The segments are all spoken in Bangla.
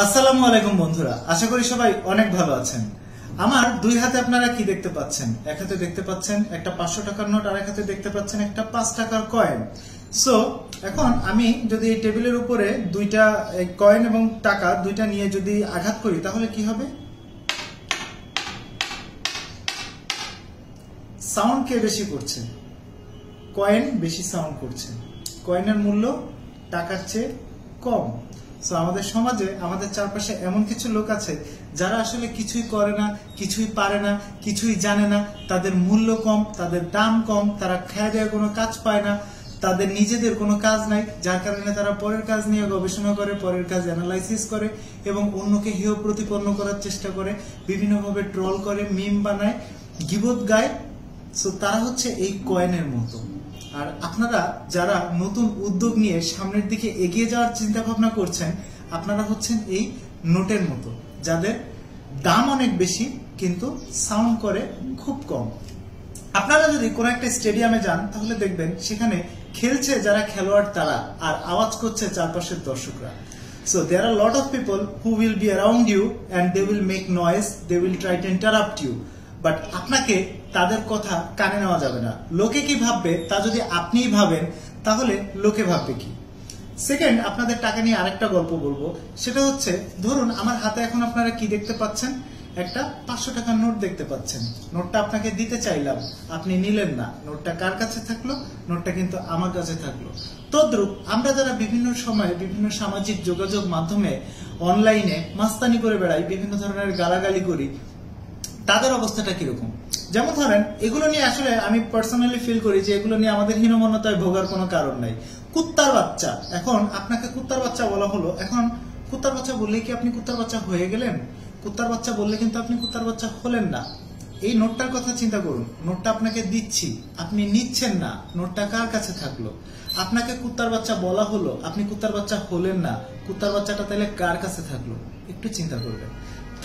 আসসালামু আলাইকুম বন্ধুরা, আশা করি সবাই অনেক ভালো আছেন। আমার দুই হাতে আপনারা কি দেখতে পাচ্ছেন? এক হাতে দেখতে পাচ্ছেন একটা পাঁচশো টাকার নোট আর এক হাতে দেখতে পাচ্ছেন একটা পাঁচ টাকার কয়েন। সো এখন আমি যদি এই টেবিলের উপরে দুইটা কয়েন এবং টাকা দুইটা নিয়ে যদি আঘাত করি, তাহলে কি হবে? সাউন্ড কে বেশি করছে? কয়েন বেশি সাউন্ড করছে। কয়েনের মূল্য টাকার চেয়ে কম। সো আমাদের সমাজে, আমাদের চারপাশে এমন কিছু লোক আছে, যারা আসলে কিছুই করে না, কিছুই পারে না, কিছুই জানে না। তাদের মূল্য কম, তাদের দাম কম, তারা খেয়ে দেওয়ার কোনো কাজ পায় না, তাদের নিজেদের কোনো কাজ নাই, যার কারণে তারা পরের কাজ নিয়ে গবেষণা করে, পরের কাজ অ্যানালাইসিস করে এবং অন্যকে হেয় প্রতিপন্ন করার চেষ্টা করে, বিভিন্নভাবে ট্রল করে মিম বানায়, গিবত গায়। সো তারা হচ্ছে এই কয়েনের মতো। আর আপনারা যারা নতুন উদ্যোগ নিয়ে সামনের দিকে এগিয়ে যাওয়ার চিন্তা ভাবনা করছেন, আপনারা হচ্ছেন এই নোটের মতো, যাদের দাম অনেক বেশি, কিন্তু সাউন্ড করে খুব কম। আপনারা যদি কোনো একটা স্টেডিয়ামে যান, তাহলে দেখবেন সেখানে খেলছে যারা খেলোয়াড় তারা, আর আওয়াজ করছে চারপাশের দর্শকরা। So there are lot of people who will be around you and they will make noise they will try to interrupt you but আপনাকে তাদের কথা কানে নেওয়া যাবে না। লোকে কি ভাববে, তা যদি আপনিই ভাবেন, তাহলে লোকে ভাববে কি? সেকেন্ড আপনাদের টাকা নিয়ে আরেকটা গল্প বলব। সেটা হচ্ছে, ধরুন আমার হাতে এখন আপনারা কি দেখতে পাচ্ছেন? একটা পাঁচশো টাকার নোট দেখতে পাচ্ছেন। নোটটা আপনাকে দিতে চাইলাম, আপনি নিলেন না। নোটটা কার কাছে থাকল? নোটটা কিন্তু আমার কাছে থাকল। তদ্রুপ, আমরা যারা বিভিন্ন সময়ে বিভিন্ন সামাজিক যোগাযোগ মাধ্যমে অনলাইনে মাস্তানি করে বেড়াই, বিভিন্ন ধরনের গালাগালি করি, তাদের অবস্থাটা কীরকম? যেমন ধরেন, এগুলো নিয়ে আসলে আমি পার্সোনালি ফিল করি যে এগুলো নিয়ে আমাদের হীনমন্যতায় ভোগার কোনো কারণ নাই। কুত্তার বাচ্চা, এখন আপনাকে কুত্তার বাচ্চা বলা হলো, এখন কুত্তার বাচ্চা বললে কি আপনি কুত্তার বাচ্চা হয়ে গেলেন? কুত্তার বাচ্চা বললে কিন্তু আপনি কুত্তার বাচ্চা হলেন না। এই নোটটার কথা চিন্তা করুন, নোটটা আপনাকে দিচ্ছি, আপনি নিচ্ছেন না, নোটটা কার কাছে থাকল? আপনাকে কুত্তার বাচ্চা বলা হলো, আপনি কুত্তার বাচ্চা হলেন না, কুত্তার বাচ্চাটা তাহলে কার কাছে থাকল? একটু চিন্তা করবেন।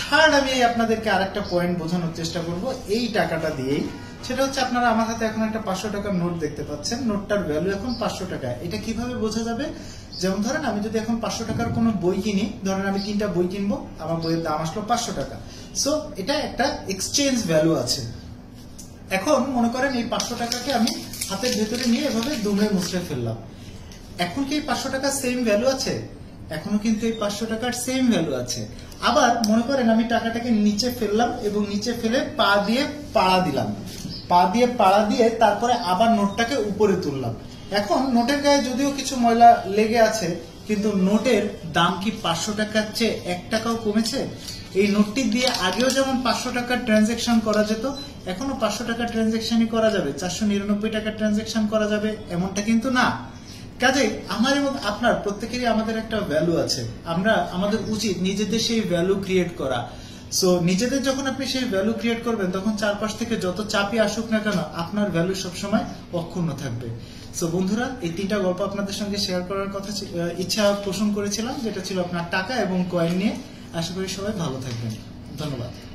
থার্ড আমি আপনাদেরকে আরেকটা পয়েন্ট বোঝানোর চেষ্টা করব। এই টাকাটা দিয়েই। সেটা হচ্ছে আপনারা আমার হাতে এখন একটা পাঁচশো টাকার নোট দেখতে পাচ্ছেন। নোটটার ভ্যালু এখন পাঁচশো টাকা। এটা কীভাবে বোঝা যাবে? যেমন ধরেন, আমি যদি এখন পাঁচশো টাকার কোনো বই কিনি, ধরেন আমি তিনটা বই কিনবো, আমার বইয়ের দাম আসলো পাঁচশো টাকা। সো এটা একটা এক্সচেঞ্জ ভ্যালু আছে। এখন মনে করেন এই পাঁচশো টাকাকে আমি হাতের ভেতরে নিয়ে এভাবে দুমড়ে মুচড়ে ফেললাম। এখন কি এই পাঁচশো টাকার সেম ভ্যালু আছে? এখনও কিন্তু এই পাঁচশো টাকার সেম ভ্যালু আছে। আবার মনে করেন আমি টাকাটাকে নিচে ফেললাম এবং নিচে ফেলে পা দিয়ে পাড়া দিলাম। পা দিয়ে পাড়া দিয়ে তারপরে আবার নোটটাকে উপরে তুললাম। এখন নোটের গায়ে যদিও কিছু ময়লা লেগে আছে, কিন্তু নোটের দাম কি পাঁচশো টাকার চেয়ে এক টাকাও কমেছে? এই নোটটি দিয়ে আগেও যেমন পাঁচশো টাকার ট্রানজেকশন করা যেত, এখনও পাঁচশো টাকার ট্রানজেকশনই করা যাবে। চারশো নিরানব্বই টাকার ট্রানজেকশন করা যাবে, এমনটা কিন্তু না। কাজেই আমার এবং আপনার প্রত্যেকেরই আমাদের একটা ভ্যালু আছে। আমরা, আমাদের উচিত নিজেদের সেই ভ্যালু ক্রিয়েট করা। সো নিজেদের যখন আপনি সেই ভ্যালু ক্রিয়েট করবেন, তখন চারপাশ থেকে যত চাপই আসুক না কেন, আপনার ভ্যালু সবসময় অক্ষুণ্ণ থাকবে। সো বন্ধুরা, এই তিনটা গল্প আপনাদের সঙ্গে শেয়ার করার কথা ইচ্ছা পোষণ করেছিলাম, যেটা ছিল আপনার টাকা এবং কয়েন নিয়ে। আশা করি সবাই ভালো থাকবেন। ধন্যবাদ।